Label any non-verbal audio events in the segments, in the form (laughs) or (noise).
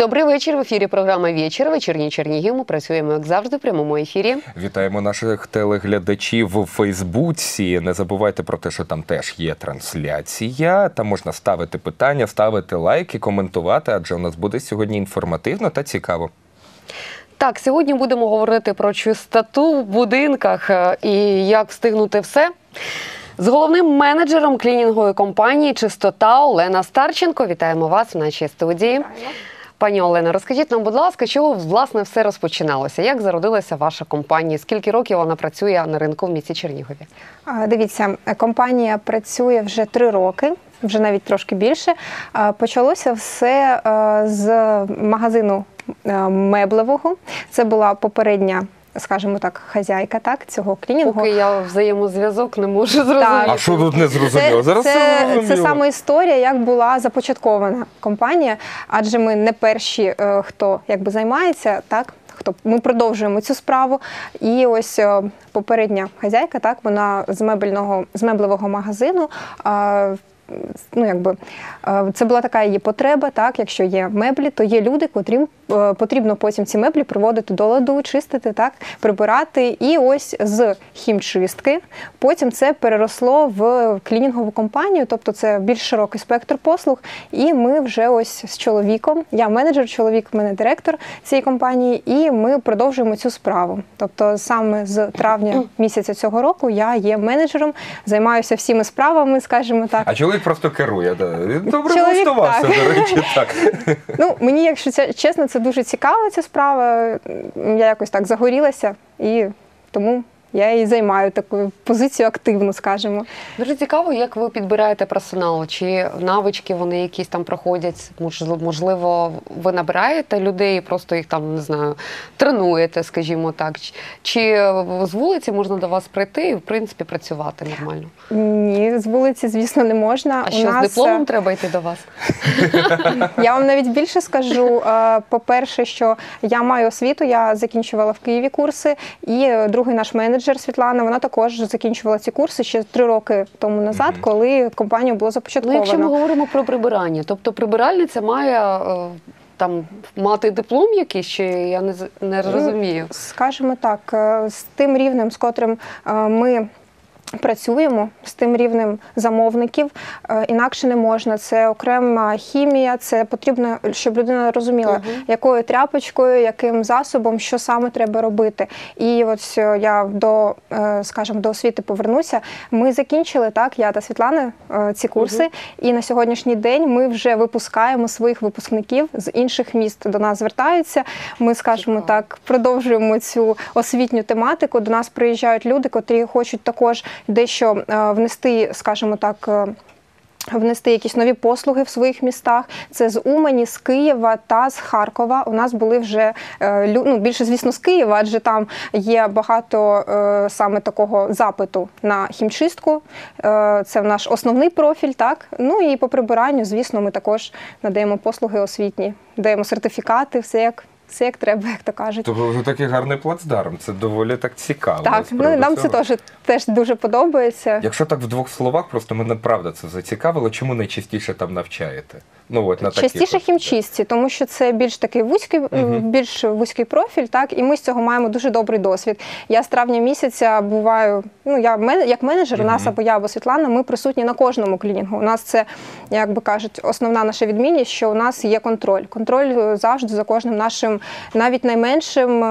Добрий вечір. В ефірі програма Вечір. Вечірній Чернігів. Ми працюємо як завжди в прямому ефірі. Вітаємо наших телеглядачів у Фейсбуці. Не забувайте про те, що там теж є трансляція. Там можна ставити питання, ставити лайки, коментувати, адже у нас буде сьогодні інформативно та цікаво. Так, сьогодні будемо говорити про чистоту в будинках е, і як встигнути все. З головним менеджером клінінгової компанії Чистота Олена Старченко. Вітаємо вас в нашій студії. Пані Олена, розкажіть нам, будь ласка, чого власне все розпочиналося? Як зародилася ваша компанія? Скільки років вона працює на ринку в місті Чернігові? Дивіться, компанія працює вже три роки, вже навіть трошки більше. Почалося все з магазину меблевого. Це була попередня, скажімо так, хазяйка так, цього клінінгу. Поки я взаємозв'язок не можу зрозуміти. А що тут не зрозуміло? Це, Зараз це, все це саме історія, як була започаткована компанія, адже ми не перші, е, хто якби займається, так. Хто ми продовжуємо цю справу, і ось е, попередня хазяйка, так вона з мебельного з меблевого магазину. Ну, якби е, це була така її потреба. Так, якщо є меблі, то є люди, котрим е, потрібно потім ці меблі приводити до ладу, чистити, так, прибирати. І ось з хімчистки потім це переросло в клінінгову компанію, тобто це більш широкий спектр послуг. І ми вже ось з чоловіком, я менеджер, чоловік в мене директор цієї компанії, і ми продовжуємо цю справу. Тобто, саме з травня місяця цього року я є менеджером, займаюся всіми справами, скажімо так. А чоловік просто керує. Да. Він Добре Чоловік влаштувався, так. до речі, так. Ну, мені, якщо це чесно, це дуже цікава ця справа. Я якось так загорілася, і тому я і займаю таку позицію активну, скажімо. Дуже цікаво, як ви підбираєте персонал, чи навички вони якісь там проходять. Можливо, ви набираєте людей, і просто їх там не знаю, тренуєте, скажімо так. Чи- з вулиці можна до вас прийти і в принципі працювати нормально? Ні, з вулиці, звісно, не можна. А що з дипломом треба йти до вас? е, (laughs) Я вам навіть більше скажу. Е, По-перше, що я маю освіту, я закінчувала в Києві курси, і е, другий наш менеджер Світлана, вона також закінчувала ці курси ще три роки тому назад, коли компанію було Ну, започатковано. якщо ми говоримо про прибирання, тобто прибиральниця має е, там мати диплом якийсь, чи я не не розумію. Скажімо так, е, з тим рівнем, з котрим е, ми. Працюємо з тим рівнем замовників, е, інакше не можна. Це окрема хімія, це потрібно, щоб людина розуміла, Мгм. якою тряпочкою, яким засобом, що саме треба робити. І от е, я до, е, скажімо, до освіти повернуся. Ми закінчили так, я та Світлана, ці курси, і на сьогоднішній день ми вже випускаємо своїх випускників з інших міст. До нас звертаються. Ми, скажімо так, продовжуємо цю освітню тематику. До нас приїжджають люди, котрі хочуть також дещо е, внести, скажімо так. е, Внести якісь нові послуги в своїх містах. Це з Умані, з Києва та з Харкова. У нас були вже е, ну, більше, звісно, з Києва, адже там є багато саме такого запиту на хімчистку. Це наш основний профіль. Так ну і по прибиранню, звісно, ми також надаємо послуги освітні, даємо сертифікати, все як все як треба, як то кажуть. то вже такий гарний плацдарм. Це доволі так цікаво. Так, ну нам нам це цього. теж теж дуже подобається. Якщо так в двох словах, просто мене правда це зацікавило, чому найчастіше там навчаєте? Ну от на таких Частіше хімчистці, тому що це більш такий вузький, Мгм. більш вузький профіль, так і ми з цього маємо дуже добрий досвід. Я з травня місяця буваю. Ну я як менеджер, у нас або я, або Світлана, ми присутні на кожному клінінгу. У нас це, як би кажуть, основна наша відмінність, що у нас є контроль. Контроль е, завжди за кожним нашим, навіть найменшим.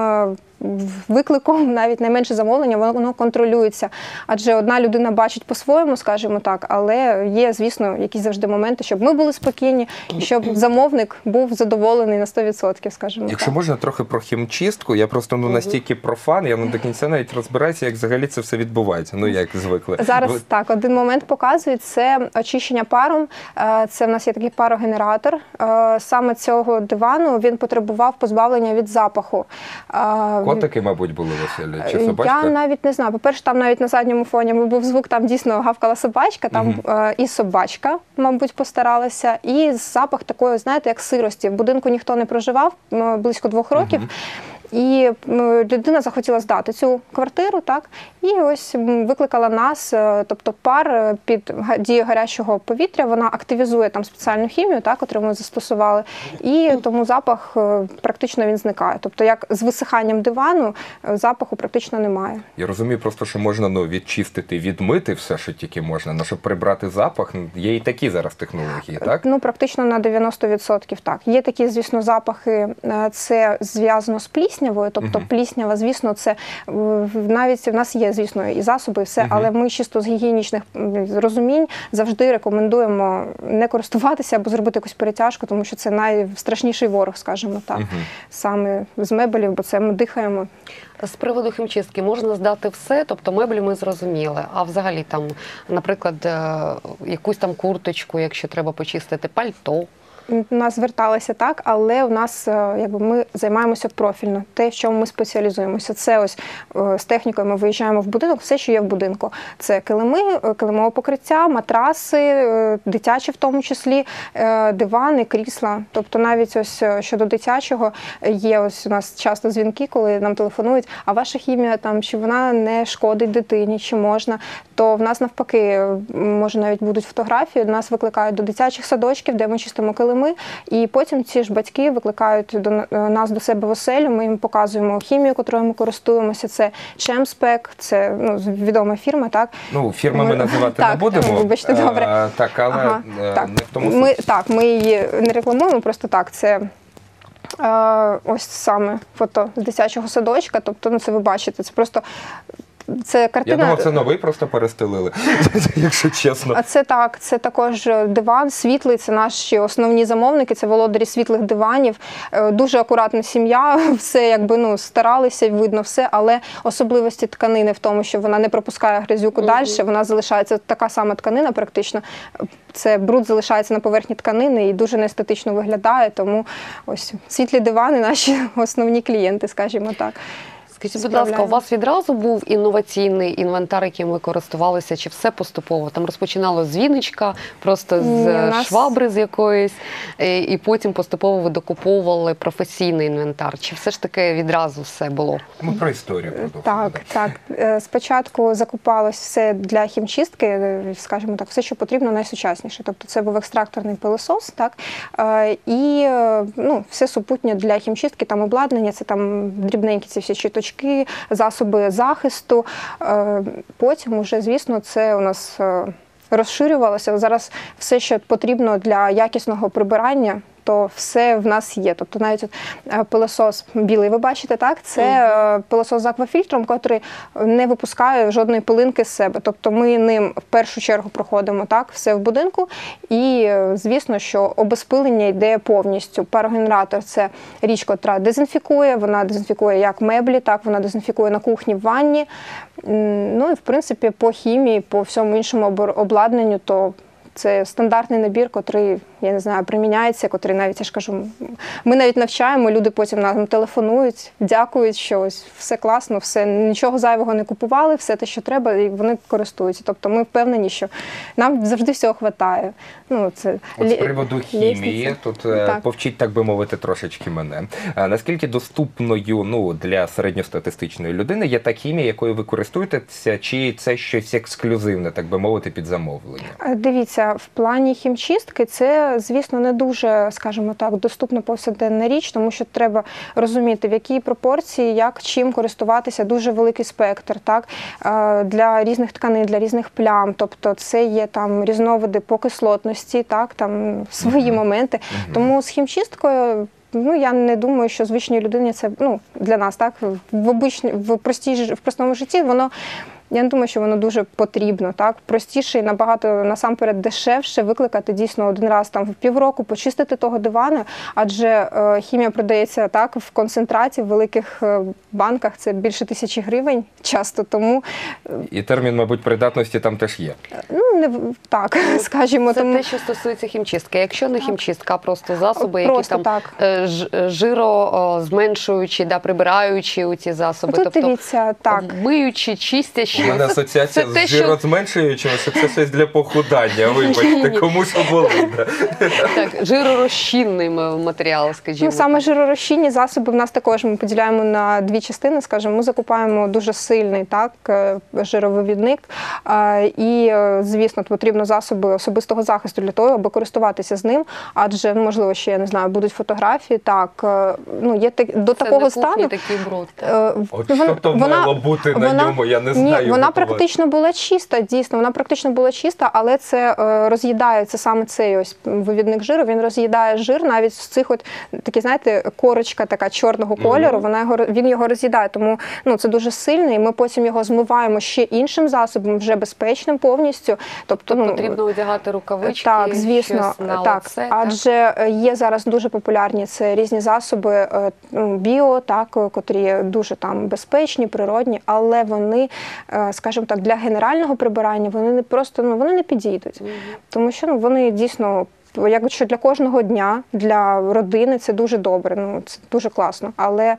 Е, Викликом навіть найменше замовлення воно контролюється, адже одна людина бачить по-своєму, скажімо так, але є, звісно, якісь завжди моменти, щоб ми були спокійні, і щоб замовник був задоволений на 100%, скажімо Якщо так. можна трохи про хімчистку, я просто ну настільки профан, я не до кінця навіть розбираюся, як взагалі це все відбувається. Ну як звикли. Зараз Ви- так, один момент показують це очищення паром. Е, Це в нас є такий парогенератор. Е, Саме цього дивану він потребував позбавлення від запаху. Е, Котики, мабуть, були веселі. Чи собачка? Я навіть не знаю. По-перше, там навіть на задньому фоні був звук, там дійсно гавкала собачка, там е, і собачка, мабуть, постаралася, і запах такої, знаєте, як сирості. В будинку ніхто не проживав м, близько двох років. І людина захотіла здати цю квартиру, так і ось викликала нас. е, Тобто пар е, під дією гарячого повітря вона активізує там спеціальну хімію, так котру ми застосували, і тому запах е, практично він зникає. Тобто, як з висиханням дивану запаху практично немає. Я розумію просто, що можна ну, відчистити, відмити все, що тільки можна. Ну, щоб прибрати запах, ну, є і такі зараз технології, так? Ну, практично на 90% так. Є такі, звісно, запахи, це зв'язано з пліснявою. Тобто Мгм. пліснява, звісно, це в- навіть в нас є, звісно, і засоби, і все, Мгм. але ми чисто з гігієнічних розумінь завжди рекомендуємо не користуватися або зробити якусь перетяжку, тому що це найстрашніший ворог, скажімо так, Мгм. саме з мебелів, бо це ми дихаємо. З приводу хімчистки можна здати все, тобто меблі ми зрозуміли. А взагалі там, наприклад, е, якусь там курточку, якщо треба почистити, пальто. Нас зверталися так, але у нас е, якби ми займаємося профільно. Те, в чому ми спеціалізуємося, це ось е, з технікою. Ми виїжджаємо в будинок, все, що є в будинку. Це килими, е, килимове покриття, матраси, дитячі, в тому числі, дивани, крісла. Тобто, навіть ось щодо дитячого є ось у нас часто дзвінки, коли нам телефонують. А ваша хімія там чи вона не шкодить дитині, чи можна? То в нас навпаки, може навіть будуть фотографії. Нас викликають до дитячих садочків, де ми чистимо килими, і потім ці ж батьки викликають до е, нас до себе в оселю. Ми їм показуємо хімію, котрою ми користуємося. Це Чемспек, це ну відома фірма, так. Ну, фірми ми називати не будемо. (laughs) вибачте, Е, добре. Так, але Ага, е, так. не в тому ми, так, ми її не рекламуємо, просто так. Це ось саме фото з дитячого садочка. Тобто, ну це ви бачите, це просто це Я картина. думав, це новий просто перестелили, (laughs) якщо чесно. А це так, це також диван світлий. Це наші основні замовники, це володарі світлих диванів. Е, Дуже акуратна сім'я, (laughs) все якби ну старалися, видно все, але особливості тканини в тому, що вона не пропускає грязюку далі, вона залишається така сама тканина, практично. Це бруд залишається на поверхні тканини і дуже неестетично виглядає. Тому ось світлі дивани наші (laughs) основні клієнти, скажімо так. Скажіть, будь ласка, у вас відразу був інноваційний інвентар, яким ви користувалися, чи все поступово? Там розпочинало з віночка, просто з Ні, е, нас- швабри з якоїсь, е, і потім поступово ви докуповували професійний інвентар. Чи все ж таки відразу все було? Ми про історію продовжуємо. Так, так. Е, Спочатку закупалось все для хімчистки, е, скажімо так, все, що потрібно найсучасніше. Тобто це був екстракторний пилосос, так Е, і е, ну, все супутнє для хімчистки, там обладнання, це там дрібненькі ці всі щиточки, засоби захисту. Е, Потім, уже, звісно, це у нас. е, Розширювалося зараз все, що потрібно для якісного прибирання, то все в нас є. Тобто навіть от, е, пилосос білий, ви бачите, так? Це е, пилосос з аквафільтром, який не випускає жодної пилинки з себе. Тобто ми ним в першу чергу проходимо так, все в будинку. І е, звісно, що обезпилення йде повністю. Парогенератор це річ, котра дезінфікує, вона дезінфікує як меблі, так вона дезінфікує на кухні, в ванні. Ну і в принципі по хімії, по всьому іншому обладнанню, то це стандартний набір, котрий, я не знаю, приміняється, котрий навіть я ж кажу, ми навіть навчаємо, люди потім нам телефонують, дякують, що ось все класно, все нічого зайвого не купували, все те, що треба, і вони користуються. Тобто ми впевнені, що нам завжди всього вистачає. Ну, це От з приводу хімії, лісниця. тут е, Так. повчіть, так би мовити, трошечки мене. А наскільки доступною ну, для середньостатистичної людини є та хімія, якою ви користуєтеся, чи це щось ексклюзивне, так би мовити, під замовлення? Е, Дивіться, в плані хімчистки це, звісно, не дуже, скажімо так, доступна повсякденна річ, тому що треба розуміти, в якій пропорції, як чим користуватися, дуже великий спектр, так для різних тканин, для різних плям. Тобто, це є там різновиди по кислотності, так там свої моменти. Тому з хімчисткою. Ну, я не думаю, що звичній людині це ну для нас, так в обичні в простій в простому житті воно. Я не думаю, що воно дуже потрібно. Так простіше і набагато насамперед дешевше викликати дійсно один раз там в півроку, почистити того дивана, адже е, хімія продається так в концентраті в великих е, банках. Це більше тисячі гривень часто. Тому І термін, мабуть, придатності там теж є. ну не так, (laughs) скажімо. Це тому... те, що стосується хімчистки. Якщо не хімчистка, а просто засоби, Просто які там так. е, ж- е, жиро о, зменшуючі, да, прибираючі у ці засоби, Тут тобто дивіться, так. миючі, чистячі. У мене асоціація Це з що- жирозменшуючим, що це щось для похудання. Вибачте, Ні-ні. кому що болить. да. Так, жиророзчинний матеріал, скажімо. Ну, саме жиророзчинні засоби в нас також ми поділяємо на дві частини. Скажімо, ми закупаємо дуже сильний так е, жировивідник, і е, звісно, потрібно засоби особистого захисту для того, аби користуватися з ним. Адже можливо, ще я не знаю, будуть фотографії. Так е, ну є так до Це такого кухні стану. такий бруд. Е, От ну, що то мало бути на ньому, я не знаю, вона готувати. практично була чиста, дійсно, вона практично була чиста, але це е, роз'їдає, це саме цей ось вивідник жиру, він роз'їдає жир навіть з цих от такі, знаєте, корочка така чорного кольору, вона його він його роз'їдає. Тому ну це дуже сильно, і ми потім його змиваємо ще іншим засобом, вже безпечним повністю. Тобто, ну, Потрібно одягати рукавички. так, звісно, щось на так. лице, Адже так? є зараз дуже популярні це різні засоби е, біо, так, е, котрі дуже там безпечні, природні, але вони, е, скажімо так, для генерального прибирання вони не просто ну, вони не підійдуть. Тому що ну, вони дійсно. Якщо для кожного дня, для родини це дуже добре, ну це дуже класно. Але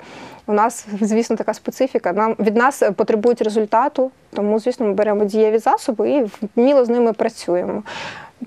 у нас, звісно, така специфіка. Нам від нас потребують результату, тому, звісно, ми беремо дієві засоби і вміло з ними працюємо.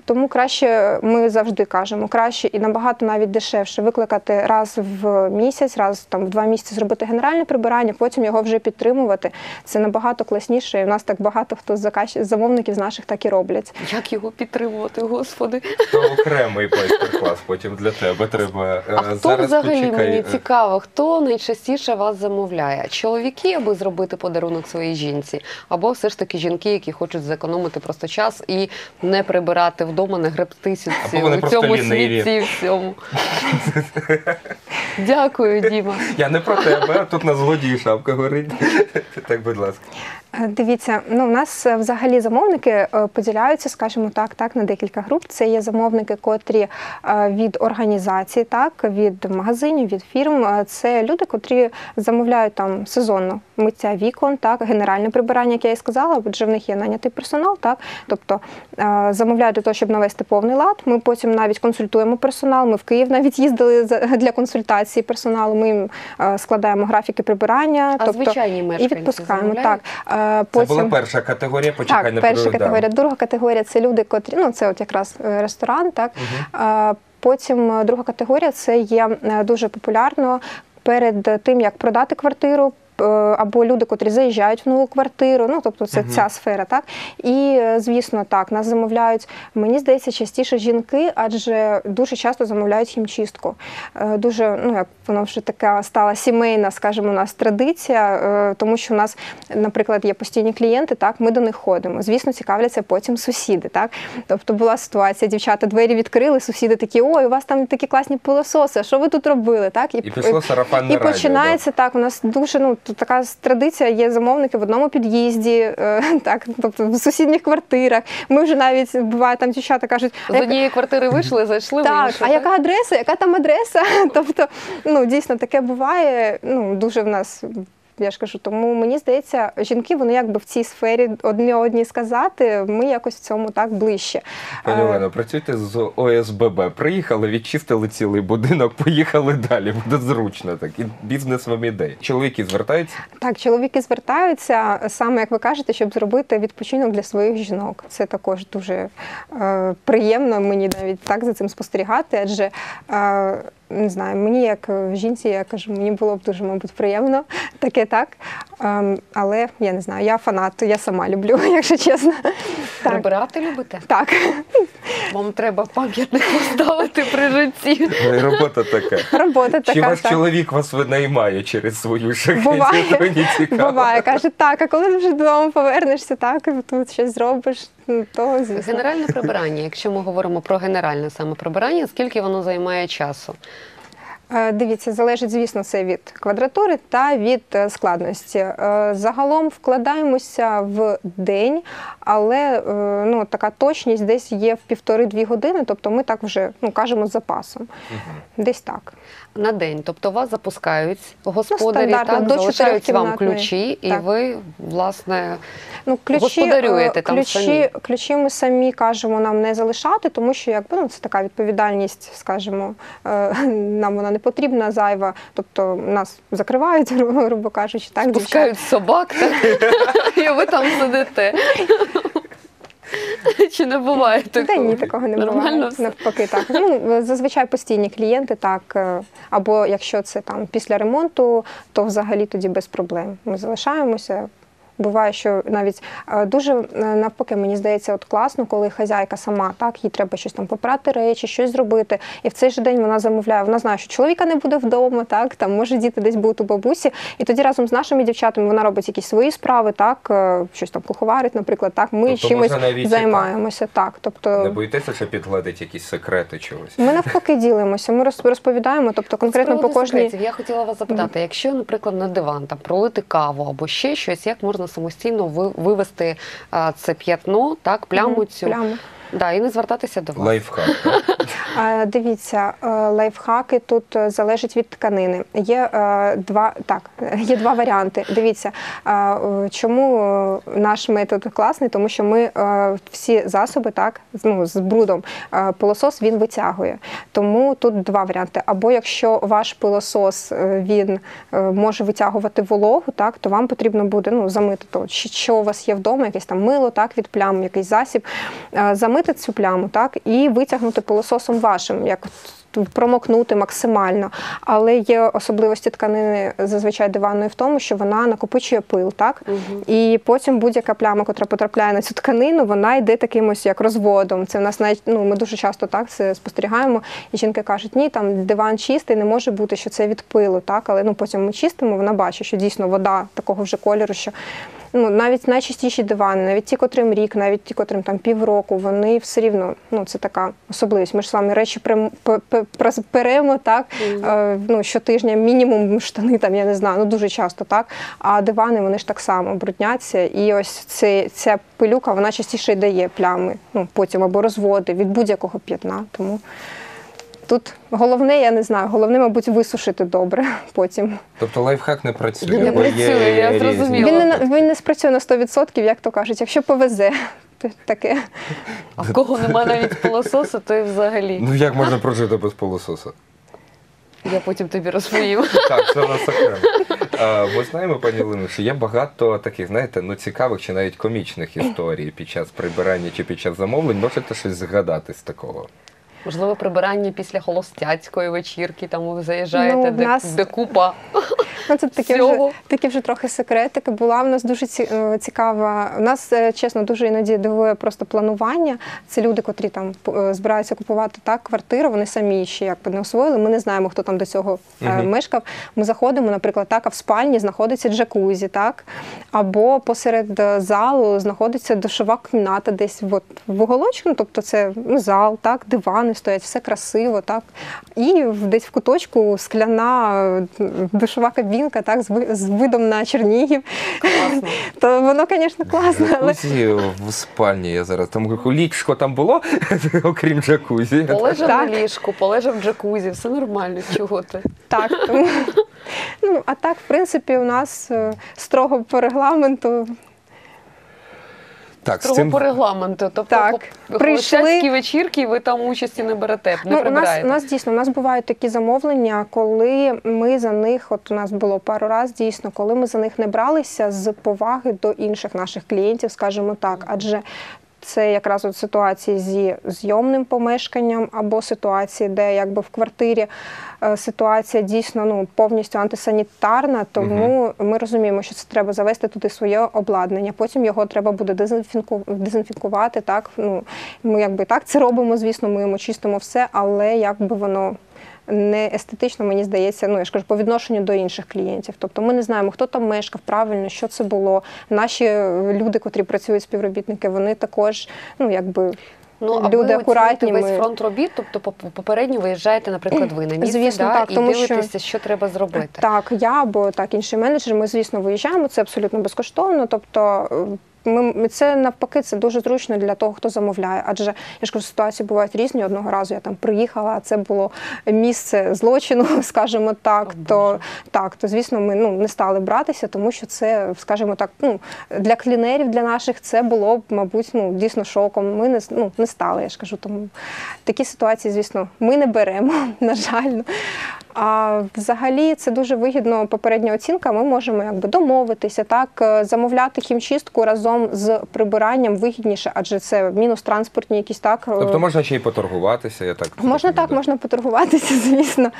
Тому краще ми завжди кажемо, краще і набагато навіть дешевше викликати раз в місяць, раз там в два місяці зробити генеральне прибирання, потім його вже підтримувати. Це набагато класніше. І у нас так багато хто з заказ... замовників з наших так і роблять. Як його підтримувати, господи? То окремий майстер-клас потім для тебе треба. А Е, хто взагалі почекай, мені е, цікаво, хто найчастіше вас замовляє? Чоловіки, аби зробити подарунок своїй жінці, або все ж таки жінки, які хочуть зекономити просто час і не прибирати вдома, не гребтися у цьому світі всьому. (laughs) Дякую, Діма. Я не про тебе, а тут на злодії шапка горить. (laughs) Так, будь ласка. Е, Дивіться, ну у нас е, взагалі замовники е, поділяються, скажімо так, так на декілька груп. Це є замовники, котрі від організацій, так від магазинів, від фірм. Це люди, котрі замовляють там сезонно миття вікон, так генеральне прибирання, як я і сказала, адже в них є нанятий персонал, так тобто замовляють для того, щоб навести повний лад. Ми потім навіть консультуємо персонал. Ми в Київ навіть їздили за- для консультації персоналу. Ми їм е, складаємо графіки прибирання, А тобто звичайні і відпускаємо. замовляють? Так Е, Це була перша категорія, почекай, так, не перша категорія. Друга категорія це люди, котрі ну це от якраз е, ресторан. Так Е, потім друга категорія це є дуже популярно перед тим, як продати квартиру. Е, Або люди, котрі заїжджають в нову квартиру, ну тобто це ця сфера, так і е, звісно, так нас замовляють. Мені здається, частіше жінки, адже дуже часто замовляють хімчистку. Е, Дуже ну як воно вже така стала сімейна, скажімо, у нас традиція, тому що у нас, наприклад, є постійні клієнти, так ми до них ходимо. Звісно, цікавляться потім сусіди. Так, тобто була ситуація, дівчата двері відкрили, сусіди такі, ой, у вас там такі класні пилососи, що ви тут робили? Так І пішло сарафанне і радіо, починається так. У нас дуже ну тут така традиція. Є замовники в одному під'їзді, е, (laughs) так тобто в сусідніх квартирах. Ми вже навіть буває там дівчата кажуть, З як- однієї квартири вийшли, зайшли в так, іншу. а яка адреса? Яка там адреса? (laughs) Тобто, ну дійсно таке буває. Ну дуже в нас. Я ж кажу, тому мені здається, жінки вони якби в цій сфері одні одні сказати. Ми якось в цьому так ближче. Пані Е, Олено, працюйте з ОСББ. Приїхали, відчистили цілий будинок, поїхали далі. Буде зручно так. І бізнес вам іде. Чоловіки звертаються. Так, чоловіки звертаються саме, як ви кажете, щоб зробити відпочинок для своїх жінок. Це також дуже е, приємно мені навіть так за цим спостерігати, адже е, не знаю, мені як е, жінці, я кажу, мені було б дуже, мабуть, приємно (laughs) таке так. Ем, але я не знаю, я фанат, я сама люблю, (laughs) якщо чесно. Так. Прибирати любите? Так. Вам треба пам'ятник поставити при житті. Ну, Робота така. Робота така. Чи ваш так. чоловік вас винаймає через свою шахетю? Буває. Мені цікаво. Буває, каже, так, а коли ти вже додому повернешся, так, і тут щось зробиш, ну, то звісно. Генеральне прибирання, якщо ми говоримо про генеральне саме прибирання, скільки воно займає часу? Е, Дивіться, залежить, звісно, це від квадратури та від е, складності. Е, Загалом вкладаємося в день, але е, ну, така точність десь є в півтори-дві години, тобто ми так вже ну, кажемо з запасом. Десь так. на день. Тобто вас запускають господарі, стандартно, так, до залишають вам ключі, і ви, власне, Ну, ключі, Господарюєте е, там ключі, самі. ключі ми самі кажемо нам не залишати, тому що якби ну це така відповідальність, скажімо, е, (laughs) нам вона не потрібна, зайва. Тобто нас закривають, гру- (laughs) грубо кажучи, так дівчат. пускають собак, так? (laughs) і ви там сидите. (laughs) Чи не буває такого? Та ні, такого не буває. Навпаки, так. Ну, зазвичай постійні клієнти, так. е, Або якщо це там після ремонту, то взагалі тоді без проблем. Ми залишаємося. Буває, що навіть е, дуже е, навпаки, мені здається, от класно, коли хазяйка сама так, їй треба щось там попрати речі, щось зробити. І в цей же день вона замовляє. Вона знає, що чоловіка не буде вдома, так там може діти десь будуть у бабусі. І тоді разом з нашими дівчатами вона робить якісь свої справи, так е, щось там куховарить, наприклад. Так, ми Тобто чимось навіть займаємося. Так, тобто Не боїтеся, що підгладить якісь секрети чогось? ми навпаки ділимося. Ми роз- розповідаємо, тобто конкретно по кожній. секретів, я хотіла вас запитати, якщо, наприклад, на диван там пролити каву або ще щось, як можна самостійно ви- вивести це п'ятно, так, пляму цю, пляму. Да, і не звертатися до вас. Лайфхак. так? (laughs) Е, Дивіться, е, лайфхаки тут е, залежать від тканини. Є е, два так, (laughs) є два варіанти. Дивіться, е, е, чому е, наш метод класний, тому що ми е, всі засоби так ну, з брудом е, пилосос він витягує. Тому тут два варіанти. Або якщо ваш пилосос е, він е, може витягувати вологу, так то вам потрібно буде ну замити то, що- що у вас є вдома, якесь там мило, так від плям, якийсь засіб, е, замити цю пляму, так і витягнути пилососом вашим, як промокнути максимально. Але є особливості тканини зазвичай диванної в тому, що вона накопичує пил, так і потім будь-яка пляма, яка потрапляє на цю тканину, вона йде таким ось як розводом. Це в нас навіть ну ми дуже часто так це спостерігаємо. І жінки кажуть, ні, там диван чистий, не може бути, що це від пилу, так але ну потім ми чистимо, вона бачить, що дійсно вода такого вже кольору, що. Ну, навіть найчастіші дивани, навіть ті, котрим рік, навіть ті, котрим там півроку, вони все рівно, ну це така особливість. Ми ж з вами речі перемо так, е, ну, щотижня, мінімум штани, там, я не знаю, ну дуже часто так. А дивани вони ж так само брудняться. І ось це, ця пилюка, вона частіше й дає плями, ну потім або розводи від будь-якого п'ятна. Тому тут головне, я не знаю, головне, мабуть, висушити добре (laughs) потім. Тобто лайфхак не працює. Не бо є працює, я зрозуміла. Він не, він не спрацює на 100%, як то кажуть, якщо повезе. (laughs) Таке. А в кого немає навіть пилососу, то і взагалі. Ну як можна прожити без пилососа? Я потім тобі розповім. Так, це у нас окремо. Ми знаємо, пані Олено, що є багато таких, знаєте, ну цікавих чи навіть комічних історій під час прибирання чи під час замовлень. Можете щось згадати з такого? Можливо, прибирання після холостяцької вечірки, там ви заїжджаєте, Ну, де, нас- де купа. Ну, (laughs) це такі вже, такі вже трохи секретики. Була в нас дуже е, цікава. У нас, е, чесно, дуже іноді дивує просто планування. Це люди, котрі там е, збираються купувати так квартиру, вони самі ще якби не освоїли. Ми не знаємо, хто там до цього Мгм. мешкав. Ми заходимо, наприклад, так, а в спальні знаходиться джакузі, так? Або посеред залу знаходиться душова кімната, десь от, в уголочку, ну, тобто це ну, зал, так, дивани стоять, все красиво, так. І десь в куточку скляна душова кабінка, так, з, ви- з видом на Чернігів. Класно. (laughs) То воно, звісно, класно, але в спальні я зараз. Там ліжко там було, (laughs) окрім джакузі. Полежав Так. на ліжку, полежав в джакузі, все нормально, чого ти? так. Ну, а так, в принципі, у нас е, строго по регламенту Так, Строго цим по регламенту. Тобто Так, по прийшли- вечірки ви там участі не берете, не Ну, у нас, у нас дійсно у нас бувають такі замовлення, коли ми за них, от у нас було пару разів дійсно, коли ми за них не бралися з поваги до інших наших клієнтів, скажімо так, адже. Це якраз от ситуації зі зйомним помешканням або ситуації, де якби в квартирі е, ситуація дійсно ну повністю антисанітарна, тому ми розуміємо, що це треба завести туди своє обладнання. Потім його треба буде дезінфіку- дезінфікувати. Так ну ми якби так це робимо. Звісно, ми йому чистимо все, але якби воно. Не естетично, мені здається, ну я ж кажу, по відношенню до інших клієнтів. Тобто ми не знаємо, хто там мешкав правильно, що це було. Наші е, люди, котрі працюють співробітники, вони також, ну якби Ну, аби люди акуратні. весь ми- фронт робіт, тобто поп- попередньо виїжджаєте, наприклад, ви на місце Звісно, да, так, і тому дивитеся, що треба зробити. Так, я або так інший менеджер. Ми, звісно, виїжджаємо. Це абсолютно безкоштовно. Тобто, ми це навпаки, це дуже зручно для того, хто замовляє. Адже я ж кажу, ситуації бувають різні. Одного разу я там приїхала, а це було місце злочину, (laughs) скажімо так. О, то Боже. так, то звісно, ми ну не стали братися, тому що це, скажімо так, ну для клінерів, для наших це було б, мабуть, ну дійсно шоком. Ми не ну, не стали. Я ж кажу, тому такі ситуації, звісно, ми не беремо, (laughs) на жаль. А взагалі це дуже вигідно. Попередня оцінка. Ми можемо якби домовитися, так е, замовляти хімчистку разом з прибиранням вигідніше, адже це мінус транспортні якісь так. е, Тобто можна ще й поторгуватися, я так Можна так, да? можна поторгуватися, (laughs) звісно.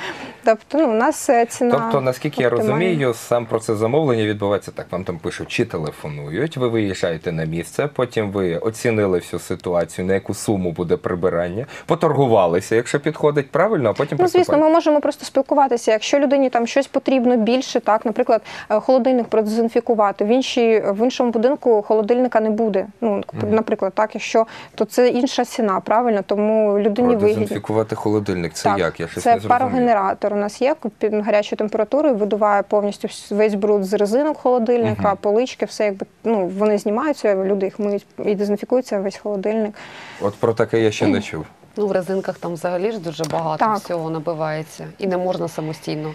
Тобто, ну, у нас е, ціна. Тобто, наскільки я розумію, сам процес замовлення відбувається так. Вам там пишуть чи телефонують, ви виїжджаєте на місце, потім ви оцінили всю ситуацію, на яку суму буде прибирання, поторгувалися, якщо підходить правильно, а потім Ну, звісно, ми можемо просто спілкуватися. Якщо людині там щось потрібно більше, так, наприклад, е, холодильник продезінфікувати, в іншій в іншому будинку холодильника не буде. Ну, наприклад, так, якщо то це інша ціна, правильно? Тому людині вигідно. Продезінфікувати холодильник. Це Так, як? Я щось це не парогенератор. У нас є під гарячою температурою, видуває повністю весь бруд з резинок холодильника, Мгм. полички, все якби ну вони знімаються, люди їх миють і дезінфікується весь холодильник. От про таке я ще не чув. Ну, в резинках там взагалі ж дуже багато Так. всього набивається. І не можна самостійно.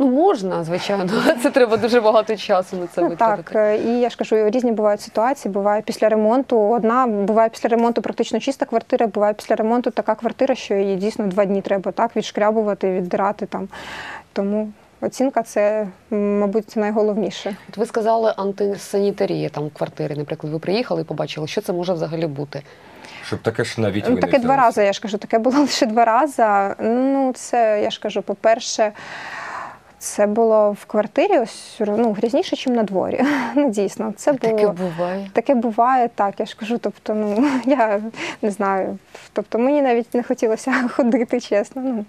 Ну, можна, звичайно, це треба дуже багато часу на це Ну, витратити. так, е, і я ж кажу, різні бувають ситуації. Буває після ремонту одна, буває після ремонту практично чиста квартира, буває після ремонту така квартира, що її дійсно два дні треба так відшкрябувати, віддирати там. Тому оцінка це, мабуть, найголовніше. От ви сказали антисанітарія там в квартирі. Наприклад, ви приїхали і побачили, що це може взагалі бути. Щоб таке ж навіть ви Ну, не таке два рази, я ж кажу, таке було (laughs) лише два рази. Ну, це, я ж кажу, по-перше, це було в квартирі ось ну, грізніше, ніж на дворі. (laughs) Ну, дійсно, це було. Таке буває. Таке буває, так, я ж кажу, тобто, ну, (laughs) я не знаю. Тобто мені навіть не хотілося ходити, чесно. Ну,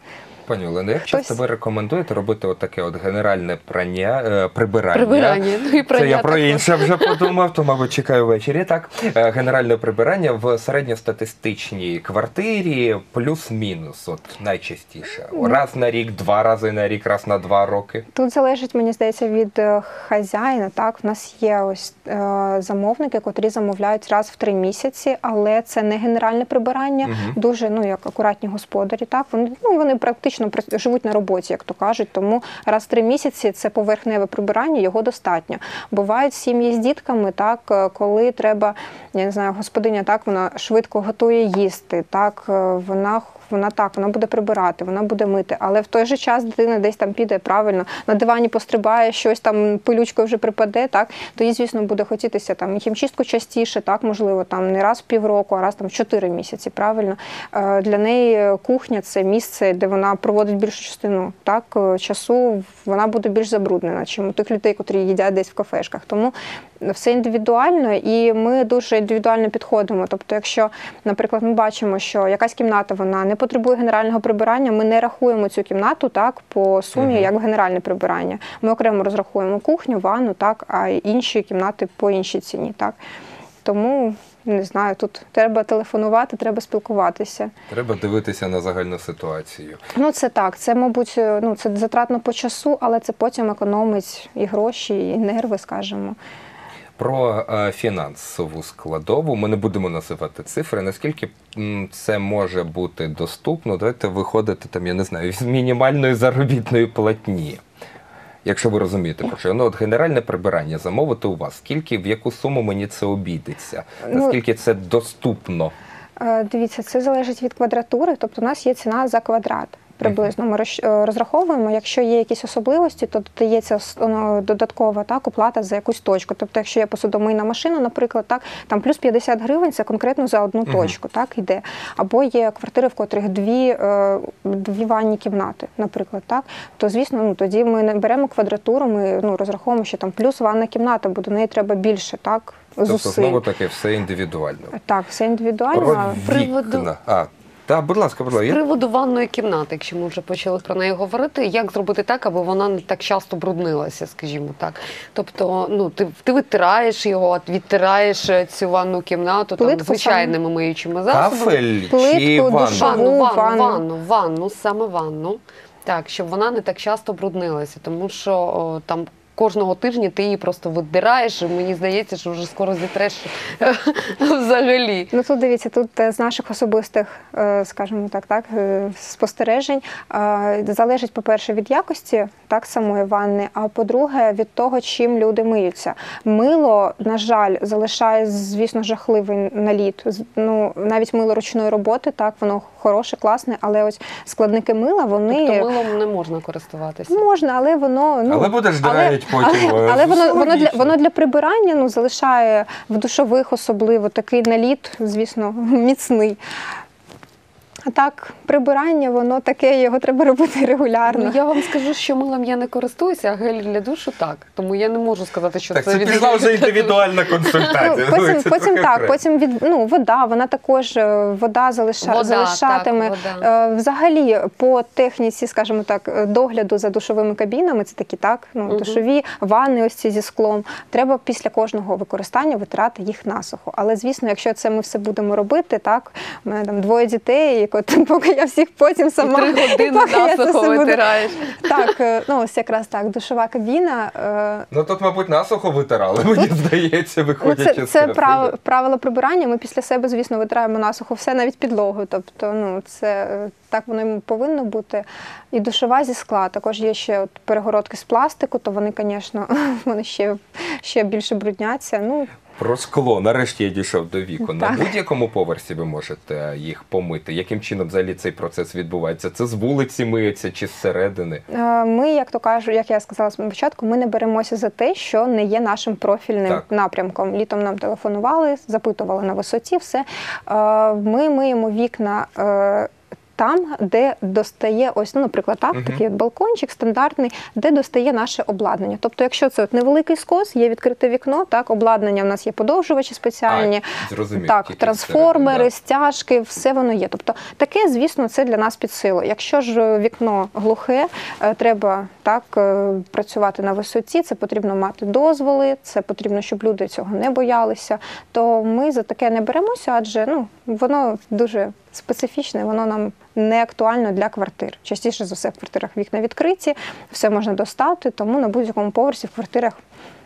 Пані Олено, як часто ви рекомендуєте робити отаке от генеральне прання, е, прибирання? Прибирання. Ну і Це я про також. інше вже (laughs) подумав, то, мабуть, чекаю ввечері. Так, Е, генеральне прибирання в середньостатистичній квартирі плюс-мінус, от найчастіше. Раз на рік, два рази на рік, раз на два роки. Тут залежить, мені здається, від е, хазяїна. Так, в нас є ось е, замовники, котрі замовляють раз в три місяці, але це не генеральне прибирання, Мгм. дуже ну як акуратні господарі. Так, вони ну вони практично при- живуть на роботі, як то кажуть. Тому раз в три місяці це поверхневе прибирання, його достатньо. Бувають сім'ї з дітками, так е, коли треба, я не знаю, господиня так вона швидко готує їсти, так е, вона вона так, вона буде прибирати, вона буде мити, але в той же час дитина десь там піде правильно, на дивані пострибає, щось там пилючкою вже припаде, так то їй, звісно, буде хотітися там хімчистку частіше, так можливо, там не раз в півроку, а раз там в чотири місяці. Правильно Е, для неї кухня це місце, де вона проводить більшу частину так е, часу. Вона буде більш забруднена, чим у тих людей, котрі їдять десь в кафешках. Тому все індивідуально, і ми дуже індивідуально підходимо. Тобто, якщо, наприклад, ми бачимо, що якась кімната вона не потребує генерального прибирання, ми не рахуємо цю кімнату так по сумі, Мгм. як генеральне прибирання. Ми окремо розрахуємо кухню, ванну, так, а інші кімнати по іншій ціні. Так. Тому не знаю, тут треба телефонувати, треба спілкуватися. Треба дивитися на загальну ситуацію. Ну, це так. Це, мабуть, е, ну це затратно по часу, але це потім економить і гроші, і нерви, скажімо. Про е, фінансову складову ми не будемо називати цифри. Наскільки це може бути доступно? Давайте виходити там, я не знаю, (laughs) з мінімальної заробітної платні. Якщо ви розумієте, про що ну от генеральне прибирання замовити у вас, скільки в яку суму мені це обійдеться? Ну, Наскільки це доступно? Е, Дивіться, це залежить від квадратури, тобто у нас є ціна за квадрат. Приблизно ми е, розраховуємо, якщо є якісь особливості, то додається ну, додаткова так, оплата за якусь точку. Тобто, якщо є посудомийна машина, наприклад, так там плюс 50 гривень це конкретно за одну точку, так іде. Або є квартири, в котрих дві, е, дві ванні кімнати, наприклад, так то звісно, ну тоді ми не беремо квадратуру, ми ну розраховуємо, що там плюс ванна кімната, бо до неї треба більше, так Тобто зусиль. знову таки все індивідуально. Так, все індивідуально. Про вікна. А, так, будь ласка, будь ласка. Я- приводу ванної кімнати, якщо ми вже почали про неї говорити, як зробити так, аби вона не так часто бруднилася, скажімо так. Тобто, ну ти, ти витираєш його, відтираєш е, цю ванну кімнату там Плитку звичайними миючими засобами. Кафель чи. Ванну, ванну, ванну. ванну, ванну, саме ванну. Так, щоб вона не так часто бруднилася, тому що о, там кожного тижня ти її просто видираєш. І мені здається, що вже скоро зітреш (laughs) взагалі. Ну тут дивіться, тут е, з наших особистих, е, скажімо так, так е, спостережень залежить, по-перше, від якості так самої ванни, а по-друге, від того, чим люди миються. Мило, на жаль, залишає, звісно, жахливий наліт. Ну навіть мило ручної роботи, так воно хороше, класне, але ось складники мила, вони Тобто милом не можна користуватися. можна, але воно ну Але будеш але- потім. Але, е, але воно, воно для воно для прибирання ну залишає в душових особливо такий наліт, звісно, (laughs) міцний. А так, прибирання, воно таке, його треба робити регулярно. Ну, я вам скажу, що милом я не користуюся, а гель для душу так. Тому я не можу сказати, що Так, це це від пішла вже індивідуальна Ну, консультація. потім, Це потім так, потім від ну вода, вона також е, вода залиша, Вода, залишатиме. так, вода. Е, Взагалі, по техніці, скажімо так, е, догляду за душовими кабінами, це такі так, ну Мгм. душові ванни, ось ці зі склом. Треба після кожного використання витирати їх насухо. Але звісно, якщо це ми все будемо робити, так у мене там двоє дітей, от, поки я всіх потім І сама три години поки я це насухо все буду- витираєш. Так, е, ну ось якраз так, душова кабіна. е, Ну тут, мабуть, насухо витирали, мені здається, Ну, виходячи це з це картини. прав, правило прибирання. Ми після себе, звісно, витираємо насухо все, навіть підлогу. Тобто, ну це е, так воно і повинно бути. І душова зі скла. Також є ще от перегородки з пластику, то вони, звісно, (laughs) вони ще, ще більше брудняться. Ну Про скло. Нарешті я дійшов до віку. На будь-якому поверсі ви можете їх помити. Яким чином взагалі цей процес відбувається? Це з вулиці миється чи зсередини? е, ми, як то кажу, як я сказала спочатку, ми не беремося за те, що не є нашим профільним Так. напрямком. Літом нам телефонували, запитували на висоті. Все Е, ми миємо вікна. Там, де достає ось, ну, наприклад, так, Мгм. такий от балкончик стандартний, де достає наше обладнання. Тобто, якщо це от невеликий скос, є відкрите вікно, так, обладнання в нас є подовжувачі спеціальні, А, зрозумів, так, трансформери, всередині, стяжки, все воно є. Тобто таке, звісно, це для нас під силу. Якщо ж вікно глухе, е, треба так е, працювати на висоті. Це потрібно мати дозволи, це потрібно, щоб люди цього не боялися. То ми за таке не беремося, адже ну воно дуже специфічне, воно нам не актуально для квартир. Частіше за все в квартирах вікна відкриті, все можна достати, тому на будь-якому поверсі в квартирах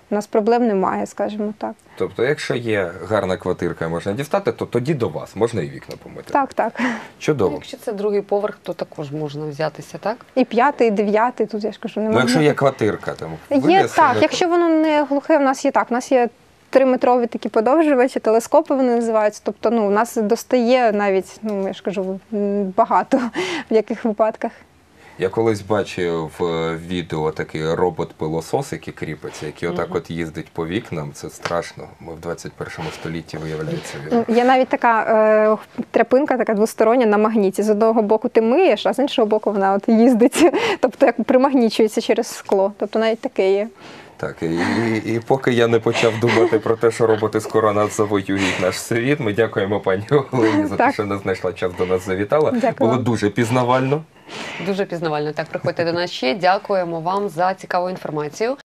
у нас проблем немає, скажімо так. Тобто, якщо є гарна квартирка, і можна дістати, то тоді до вас можна і вікна помити. Так, так. Чудово. Якщо це другий поверх, то також можна взятися, так? І п'ятий, і дев'ятий, тут я ж кажу, немає. Ну, якщо є квартирка, там Є так, не- якщо воно не глухе, в нас є так. У нас є триметрові такі подовжувачі, телескопи вони називаються. Тобто, ну, у нас достає навіть, ну я ж кажу, багато в яких випадках. Я колись бачив в відео такий робот-пилосос, який кріпиться, який отак от їздить по вікнам. Це страшно. Ми в 21 столітті виявляється. він- Ну, Є навіть така е, тряпинка, така двостороння на магніті. З одного боку ти миєш, а з іншого боку вона от їздить, (laughs) тобто як примагнічується через скло. Тобто навіть таке є. Так, і, і, і поки я не почав думати про те, що роботи скоро нас завоюють наш світ, ми дякуємо пані Олені за те, що не знайшла час до нас завітала. Дякую Було дуже пізнавально. Дуже пізнавально. Так, приходьте до нас ще. Дякуємо вам за цікаву інформацію.